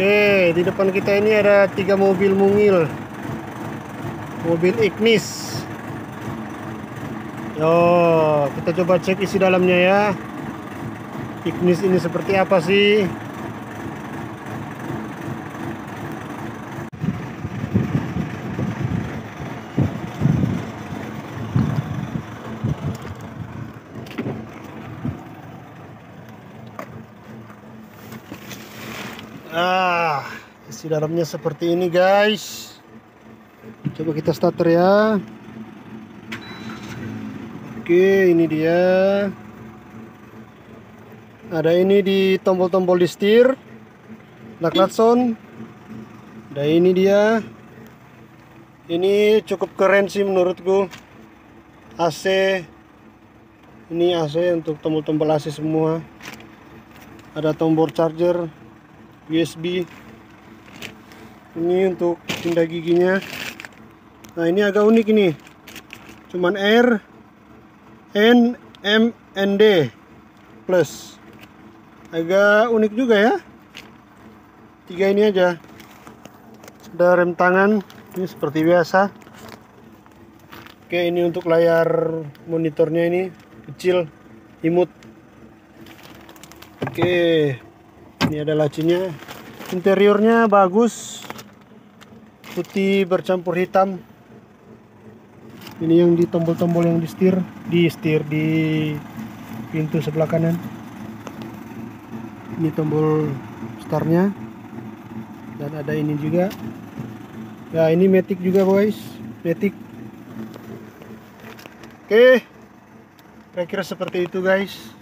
Oke, di depan kita ini ada tiga mobil mungil. Mobil Ignis. Yo, kita coba cek isi dalamnya ya. Ignis ini seperti apa sih? Ah, isi dalamnya seperti ini guys. Coba kita starter ya. Oke, ini dia. Ada ini di tombol-tombol di setir. Nah, klakson. Ada ini dia. Ini cukup keren sih menurutku. AC. Ini AC untuk tombol-tombol AC semua. Ada tombol charger USB ini untuk tindak giginya. Nah ini agak unik ini. Cuman R N M N D plus. Agak unik juga ya. Tiga ini aja. Ada rem tangan ini seperti biasa. Oke ini untuk layar monitornya ini kecil imut. Oke ini ada lacinya interiornya bagus. Putih bercampur hitam. Ini yang di tombol-tombol yang di setir di setir di pintu sebelah kanan. Ini tombol startnya dan ada ini juga. Ya ini matic juga guys matic. Oke. Kira-kira seperti itu guys